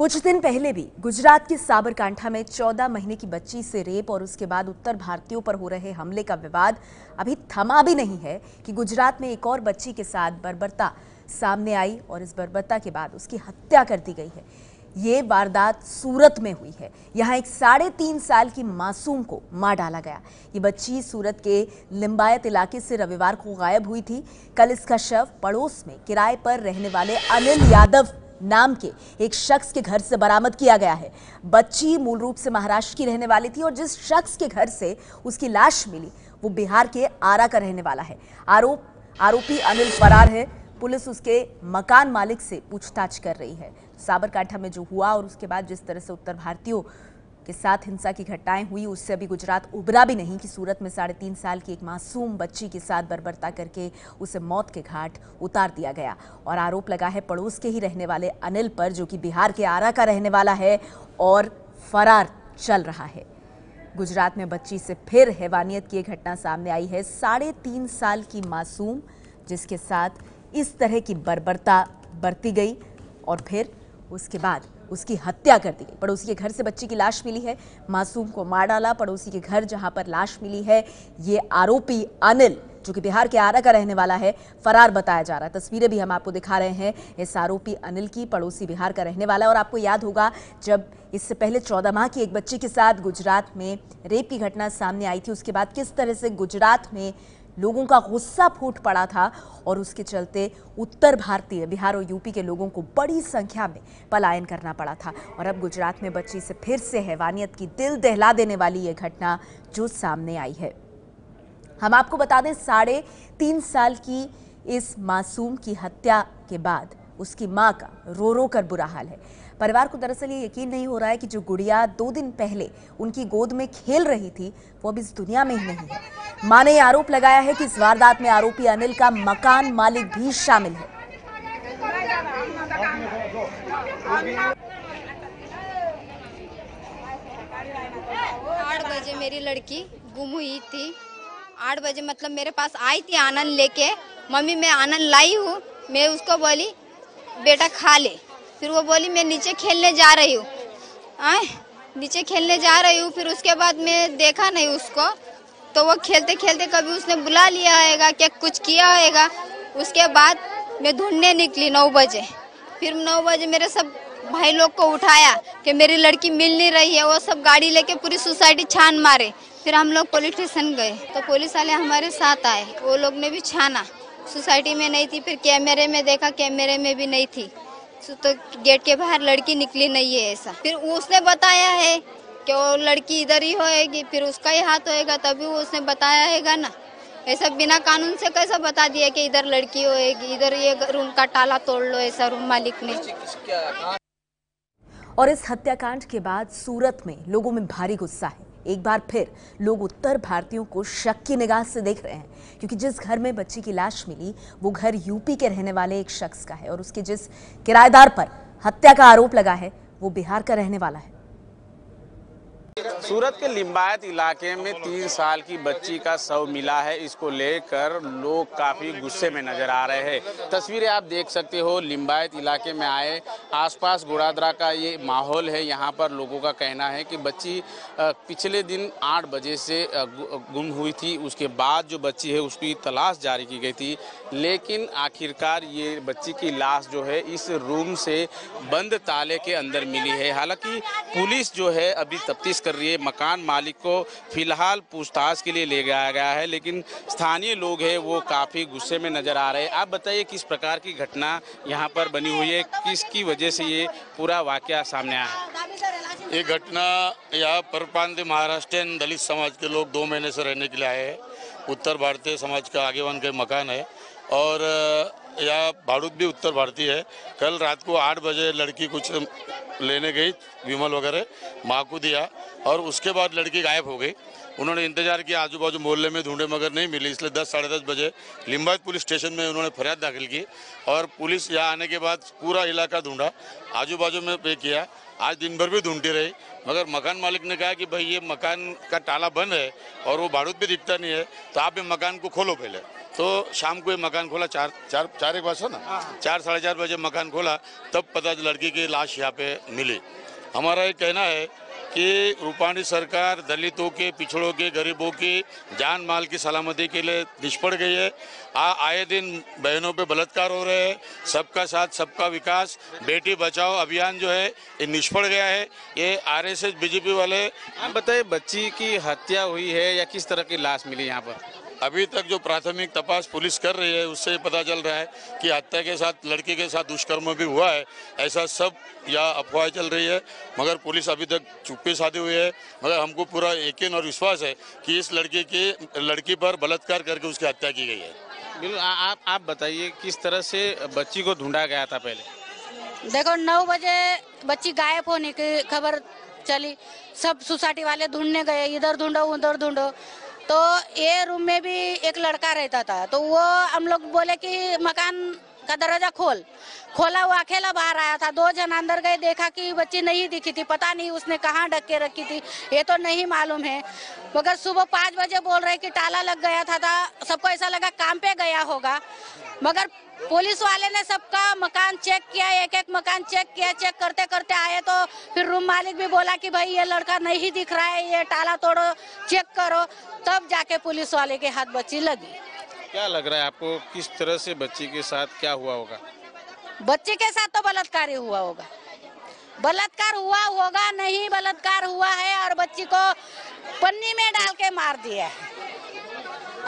कुछ दिन पहले भी गुजरात के साबरकांठा में 14 महीने की बच्ची से रेप और उसके बाद उत्तर भारतीयों पर हो रहे हमले का विवाद अभी थमा भी नहीं है कि गुजरात में एक और बच्ची के साथ बर्बरता सामने आई और इस बर्बरता के बाद उसकी हत्या कर दी गई है। ये वारदात सूरत में हुई है। यहाँ एक साढ़े तीन साल की मासूम को मार डाला गया। ये बच्ची सूरत के लिम्बायत इलाके से रविवार को गायब हुई थी। कल इसका शव पड़ोस में किराए पर रहने वाले अनिल यादव नाम के एक शख्स के घर से बरामद किया गया है। बच्ची मूल रूप से महाराष्ट्र की रहने वाली थी और जिस शख्स के घर से उसकी लाश मिली, वो बिहार के आरा का रहने वाला है। आरोप, आरोपी अनिल फरार है। पुलिस उसके मकान मालिक से पूछताछ कर रही है। साबरकांठा में जो हुआ और उसके बाद जिस तरह से उत्तर भारतीयों के साथ हिंसा की घटनाएँ हुई, उससे अभी गुजरात उबरा भी नहीं कि सूरत में साढ़े तीन साल की एक मासूम बच्ची के साथ बर्बरता करके उसे मौत के घाट उतार दिया गया। और आरोप लगा है पड़ोस के ही रहने वाले अनिल पर, जो कि बिहार के आरा का रहने वाला है, और फरार चल रहा है। गुजरात में बच्ची से फिर हैवानियत की घटना सामने आई है। साढ़े तीन साल की मासूम, जिसके साथ इस तरह की बर्बरता बरती गई, और फिर उसके बाद उसकी हत्या कर दी गई। पड़ोसी के घर से बच्ची की लाश मिली है, मासूम को मार डाला, पड़ोसी के घर जहाँ पर लाश मिली है, ये आरोपी अनिल, जो कि बिहार के आरा का रहने वाला है, फरार बताया जा रहा है। तस्वीरें भी हम आपको दिखा रहे हैं इस आरोपी अनिल की, पड़ोसी बिहार का रहने वाला है। और आपको याद होगा, जब इससे पहले चौदह माह की एक बच्ची के साथ गुजरात में रेप की घटना सामने आई थी, उसके बाद किस तरह से गुजरात में लोगों का गुस्सा फूट पड़ा था और उसके चलते उत्तर भारतीय, बिहार और यूपी के लोगों को बड़ी संख्या में पलायन करना पड़ा था। और अब गुजरात में बच्ची से फिर से हैवानियत की दिल दहला देने वाली ये घटना जो सामने आई है। हम आपको बता दें, साढ़े तीन साल की इस मासूम की हत्या के बाद उसकी माँ का रो रो कर बुरा हाल है। परिवार को दरअसल ये यकीन नहीं हो रहा है कि जो गुड़िया दो दिन पहले उनकी गोद में खेल रही थी, वो अब इस दुनिया में ही नहीं है। माँ ने आरोप लगाया है कि इस वारदात में आरोपी अनिल का मकान मालिक भी शामिल है। आठ बजे मेरी लड़की गुम हुई थी। आठ बजे मतलब मेरे पास आई थी आनंद लेके। मम्मी, मैं आनंद लाई हूँ। मैं उसको बोली, बेटा, खा ले। फिर वो बोली, मैं नीचे खेलने जा रही हूँ। आए, नीचे खेलने जा रही हूँ, फिर उसके बाद मैं देखा नहीं उसको। तो वो खेलते खेलते कभी उसने बुला लिया होगा क्या कुछ किया होगा उसके बाद मैं ढूँढने निकली नौ बजे। फिर नौ बजे मेरे सब भाई लोग को उठाया कि मेरी लड़की मिल नहीं रही है, वो सब गाड़ी लेके पूरी सोसाइटी छान मारे। फिर हम लोग पुलिस स्टेशन गए। तो पुलिस वाले हमारे साथ आए, वो लोग ने भी छाना। सोसाइटी में नहीं थी, फिर कैमरे में देखा, कैमरे में भी नहीं थी। तो गेट के बाहर लड़की निकली नहीं है ऐसा। फिर उसने बताया है कि वो लड़की इधर ही होएगी फिर उसका ही हाथ होएगा तभी वो उसने बताया हैगा ना। ऐसा बिना कानून से कैसा बता दिया कि इधर लड़की होएगी इधर ये रूम का ताला तोड़ लो ऐसा रूम मालिक ने। और इस हत्याकांड के बाद सूरत में लोगों में भारी गुस्सा है। एक बार फिर लोग उत्तर भारतीयों को शक की निगाह से देख रहे हैं, क्योंकि जिस घर में बच्ची की लाश मिली, वो घर यूपी के रहने वाले एक शख्स का है और उसके जिस किराएदार पर हत्या का आरोप लगा है, वो बिहार का रहने वाला है। सूरत के लिम्बायत इलाके में तीन साल की बच्ची का शव मिला है। इसको लेकर लोग काफ़ी गुस्से में नज़र आ रहे हैं। तस्वीरें आप देख सकते हो लिम्बायत इलाके में आए। आसपास गुड़ादरा का ये माहौल है। यहाँ पर लोगों का कहना है कि बच्ची पिछले दिन आठ बजे से गुम हुई थी। उसके बाद जो बच्ची है, उसकी तलाश जारी की गई थी। लेकिन आखिरकार ये बच्ची की लाश जो है, इस रूम से बंद ताले के अंदर मिली है। हालाँकि पुलिस जो है, अभी तफ्तीश कर रही है। मकान मालिक को फ़िलहाल पूछताछ के लिए ले गया गया है, लेकिन स्थानीय लोग हैं, वो काफ़ी गुस्से में नज़र आ रहे हैं। आप बताइए किस प्रकार की घटना यहाँ पर बनी हुई है, किसकी वजह से ये पूरा वाक्य सामने आया है? ये घटना यहाँ परप्रांतीय महाराष्ट्र दलित समाज के लोग दो महीने से रहने के लिए आए हैं। उत्तर भारतीय समाज का आगेवान के मकान है और यह भाड़ूत भी उत्तर भारतीय है। कल रात को आठ बजे लड़की कुछ लेने गई, विमल वगैरह, माँ को दिया। और उसके बाद लड़की गायब हो गई। उन्होंने इंतज़ार किया आजू बाजू मोहल्ले में ढूंढे मगर नहीं मिली। इसलिए दस साढ़े दस बजे लिम्बायत पुलिस स्टेशन में उन्होंने फरियाद दाखिल की और पुलिस यहाँ आने के बाद पूरा इलाका ढूंढा। आजू बाजू में पे किया। आज दिन भर भी ढूंढती रही। मगर मकान मालिक ने कहा कि भाई ये मकान का ताला बंद है और वो भाड़ूत भी दिखता नहीं है तो आप ये मकान को खोलो पहले। तो शाम को ये मकान खोला चार चार चार एक बजे ना? चार साढ़े चार बजे मकान खोला तब पता लड़की की लाश यहाँ पे मिली। हमारा ये कहना है कि रूपाणी सरकार दलितों के पिछड़ों के गरीबों की जान माल की सलामती के लिए निष्पड़ गई है। आ, आए दिन बहनों पे बलात्कार हो रहे हैं। सबका साथ सबका विकास बेटी बचाओ अभियान जो है ये निष्फल गया है। ये आरएसएस बीजेपी वाले आप बताइए बच्ची की हत्या हुई है या किस तरह की लाश मिली यहाँ पर? अभी तक जो प्राथमिक तपास पुलिस कर रही है उससे पता चल रहा है कि हत्या के साथ लड़की के साथ दुष्कर्म भी हुआ है। ऐसा सब या अफवाह चल रही है मगर पुलिस अभी तक चुप्पी साधी हुई है। मगर हमको पूरा यकीन और विश्वास है कि इस लड़की की लड़की पर बलात्कार करके उसकी हत्या की गई है। बिल्कुल आप आप बताइए किस तरह से बच्ची को ढूंढा गया था पहले? देखो नौ बजे बच्ची गायब होने की खबर चली। सब सोसाइटी वाले ढूँढने गए इधर ढूंढो उधर ढूंढो। तो ये रूम में भी एक लड़का रहता था। तो वो हम लोग बोले कि मकान का दरवाज़ा खोल। खोला वो अकेला बाहर आया था। दो जन अंदर गए देखा कि बच्ची नहीं दिखी थी। पता नहीं उसने कहाँ ढक के रखी थी। ये तो नहीं मालूम है। मगर सुबह पाँच बजे बोल रहे कि ताला लग गया था, था। सबको ऐसा लगा काम पे गया होगा। मगर पुलिस वाले ने सबका मकान चेक किया एक एक मकान चेक किया चेक करते करते आए तो फिर रूम मालिक भी बोला कि भाई ये लड़का नहीं दिख रहा है ये टाला तोड़ो चेक करो। तब जाके पुलिस वाले के हाथ बच्ची लगी। क्या लग रहा है आपको किस तरह से बच्ची के साथ क्या हुआ होगा? बच्ची के साथ तो बलात्कार ही हुआ होगा। बलात्कार हुआ होगा नहीं बलात्कार हुआ है और बच्ची को पन्नी में डाल के मार दिया है।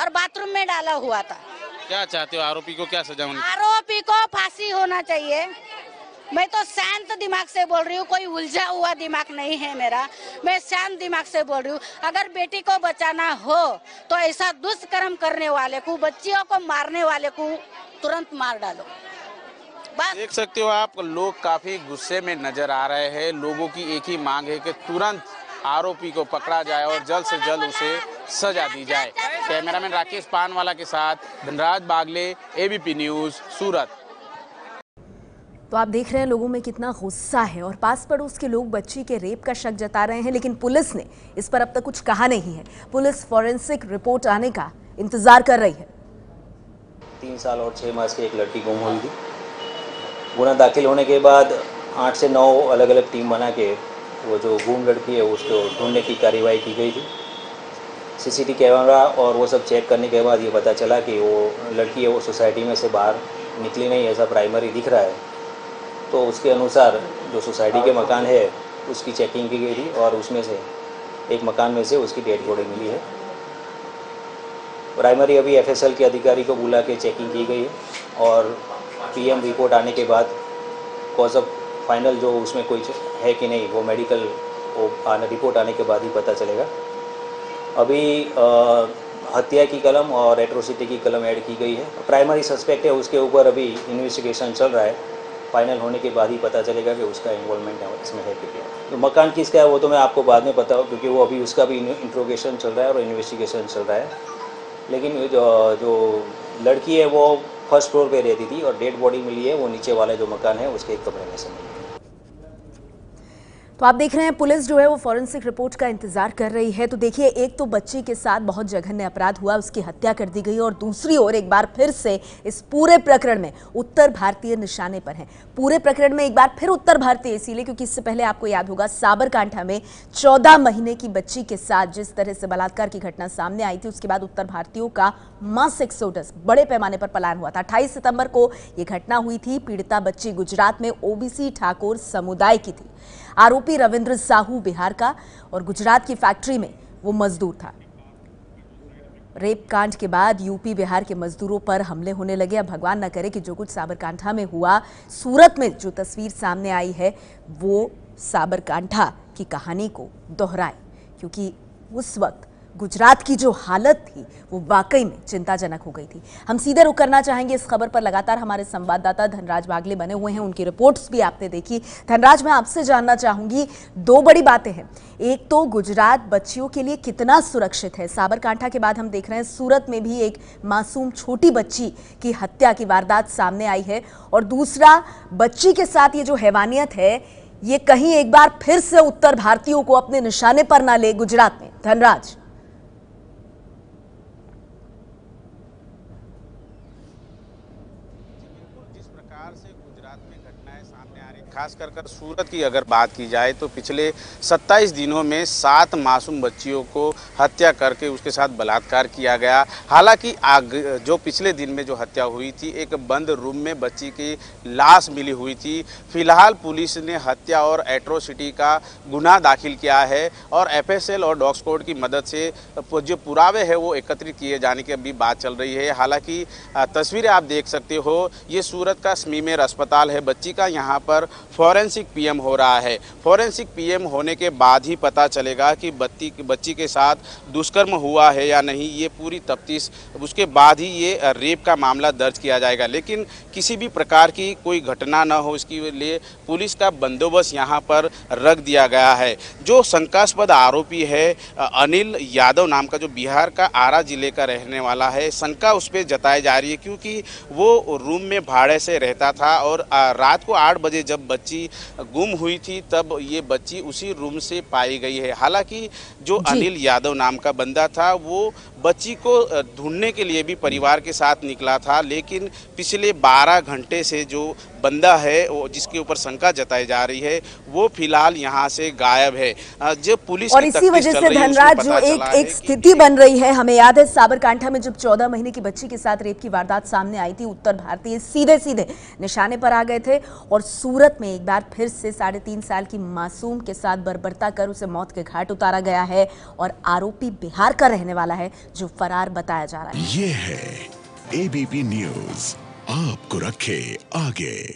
और बाथरूम में डाला हुआ था। क्या चाहते हो? आरोपी को क्या सजा होनी आरोपी को फांसी होना चाहिए। मैं तो शांत दिमाग से बोल रही हूँ कोई उलझा हुआ दिमाग नहीं है मेरा। मैं शांत दिमाग से बोल रही हूँ अगर बेटी को बचाना हो तो ऐसा दुष्कर्म करने वाले को बच्चियों को मारने वाले को तुरंत मार डालो। बस। देख सकते हो आप लोग काफ़ी गुस्से में नज़र आ रहे हैं। लोगों की एक ही मांग है कि तुरंत आरोपी को पकड़ा जाए और जल्द से जल्द उसे सजा दी जाए। कैमरामैन राकेश पानवाला के साथ धनराज बागले एबीपी न्यूज़ सूरत। तो आप देख रहे हैं लोगों में कितना गुस्सा है और पास पड़ोस के लोग बच्ची के रेप का शक जता रहे हैं लेकिन पुलिस ने इस पर अब तक कुछ कहा नहीं है। पुलिस फॉरेंसिक रिपोर्ट आने का इंतज़ार कर रही है। तीन साल और छः मास की एक लड़की गुम हुई थी। गुना दाखिल होने के बाद आठ से नौ अलग अलग टीम बना के वो जो गुम लड़की है उसको ढूँढने की कार्यवाही की गई थी। सीसीटीवी कैमरा और वो सब चेक करने के बाद ये पता चला कि वो लड़की है, वो सोसाइटी में से बाहर निकली नहीं, ऐसा प्राइमरी दिख रहा है। तो उसके अनुसार जो सोसाइटी के मकान है, उसकी चेकिंग की गई थी और उसमें से एक मकान में से उसकी डेड बॉडी मिली है। प्राइमरी अभी एफएसएल के अधिकारी को बुला के चेकिंग की गई है और पीएम रिपोर्ट आने के बाद कॉज ऑफ़ फाइनल जो उसमें कोई है कि नहीं, वो मेडिकल वो आने रिपोर्ट आने के बाद ही पता चलेगा। अभी हत्या की कलम और एट्रोसिटी की कलम ऐड की गई है। प्राइमरी सस्पेक्ट है, उसके ऊपर अभी इन्वेस्टिगेशन चल रहा है। फाइनल होने के बाद ही पता चलेगा कि उसका इन्वॉल्वमेंट इसमें है क्या। तो मकान किसका है, वो तो मैं आपको बाद में बताऊँ, क्योंकि वो अभी उसका भी इंट्रोगेशन चल रहा है और इन्वेस्टिगेशन चल रहा है। लेकिन जो जो लड़की है, वो फ़र्स्ट फ्लोर पे रहती थी और डेड बॉडी मिली है, वो नीचे वाले जो मकान है, उसके एक कमरे में से मिली है। तो आप देख रहे हैं, पुलिस जो है वो फॉरेंसिक रिपोर्ट का इंतज़ार कर रही है। तो देखिए, एक तो बच्ची के साथ बहुत जघन्य अपराध हुआ, उसकी हत्या कर दी गई और दूसरी ओर एक बार फिर से इस पूरे प्रकरण में उत्तर भारतीय निशाने पर हैं। पूरे प्रकरण में एक बार फिर उत्तर भारतीय, इसीलिए क्योंकि इससे पहले आपको याद होगा, साबरकांठा में चौदह महीने की बच्ची के साथ जिस तरह से बलात्कार की घटना सामने आई थी, उसके बाद उत्तर भारतीयों का मास एक्सोडस बड़े पैमाने पर पलायन हुआ था। अट्ठाईस सितंबर को यह घटना हुई थी, पीड़िता बच्ची गुजरात में ओबीसी ठाकुर समुदाय की थी। आरोपी रविंद्र साहू बिहार का और गुजरात की फैक्ट्री में वो मजदूर था। रेप कांड के बाद यूपी, बिहार के मजदूरों पर हमले होने लगे। अब भगवान न करे कि जो कुछ साबरकांठा में हुआ, सूरत में जो तस्वीर सामने आई है, वो साबरकांठा की कहानी को दोहराए, क्योंकि उस वक्त गुजरात की जो हालत थी, वो वाकई में चिंताजनक हो गई थी। हम सीधे रुक करना चाहेंगे इस खबर पर। लगातार हमारे संवाददाता धनराज बागले बने हुए हैं। उनकी रिपोर्ट्स भी आपने देखी। धनराज, मैं आपसे जानना चाहूँगी, दो बड़ी बातें हैं। एक तो गुजरात बच्चियों के लिए कितना सुरक्षित है? साबरकांठा के बाद हम देख रहे हैं, सूरत में भी एक मासूम छोटी बच्ची की हत्या की वारदात सामने आई है। और दूसरा, बच्ची के साथ ये जो हैवानियत है, ये कहीं एक बार फिर से उत्तर भारतीयों को अपने निशाने पर ना ले गुजरात में। धनराज। खास कर कर सूरत की अगर बात की जाए तो पिछले 27 दिनों में सात मासूम बच्चियों को हत्या करके उसके साथ बलात्कार किया गया। हालाँकि आग, जो पिछले दिन में जो हत्या हुई थी, एक बंद रूम में बच्ची की लाश मिली हुई थी। फ़िलहाल पुलिस ने हत्या और एट्रोसिटी का गुना दाखिल किया है और एफएसएल और डॉग स्क्वाड की मदद से जो पुरावे है, वो एकत्रित किए जाने की अभी बात चल रही है। हालाँकि तस्वीरें आप देख सकते हो, ये सूरत का स्मीमेर अस्पताल है। बच्ची का यहाँ पर फॉरेंसिक पीएम हो रहा है। फॉरेंसिक पीएम होने के बाद ही पता चलेगा कि बच्ची बच्ची के साथ दुष्कर्म हुआ है या नहीं। ये पूरी तफ्तीश, उसके बाद ही ये रेप का मामला दर्ज किया जाएगा। लेकिन किसी भी प्रकार की कोई घटना न हो, इसके लिए पुलिस का बंदोबस्त यहाँ पर रख दिया गया है। जो शंकास्पद आरोपी है अनिल यादव नाम का, जो बिहार का आरा ज़िले का रहने वाला है, शंका उस पर जताई जा रही है क्योंकि वो रूम में भाड़े से रहता था और रात को आठ बजे जब बच्ची गुम हुई थी तब ये बच्ची उसी रूम से पाई गई है। हालाँकि जो। अनिल यादव नाम का बंदा था वो बच्ची को ढूँढने के लिए भी परिवार के साथ निकला था लेकिन पिछले 12 घंटे से जो बंदा है वो जिसके ऊपर शंका जताई जा रही है वो फ़िलहाल यहाँ से गायब है। जो पुलिस और इसी वजह से धनराज जो एक एक स्थिति बन रही है हमें याद है साबरकांठा में जब 14 महीने की बच्ची के साथ रेप की वारदात सामने आई थी उत्तर भारतीय सीधे सीधे निशाने पर आ गए थे और सूरत में एक बार फिर से साढ़े तीन साल की मासूम के साथ बर्बरता कर उसे मौत के घाट उतारा गया है और आरोपी बिहार का रहने वाला है। जो फरार बताया जा रहा है। ये है एबीपी न्यूज़ आपको रखे आगे।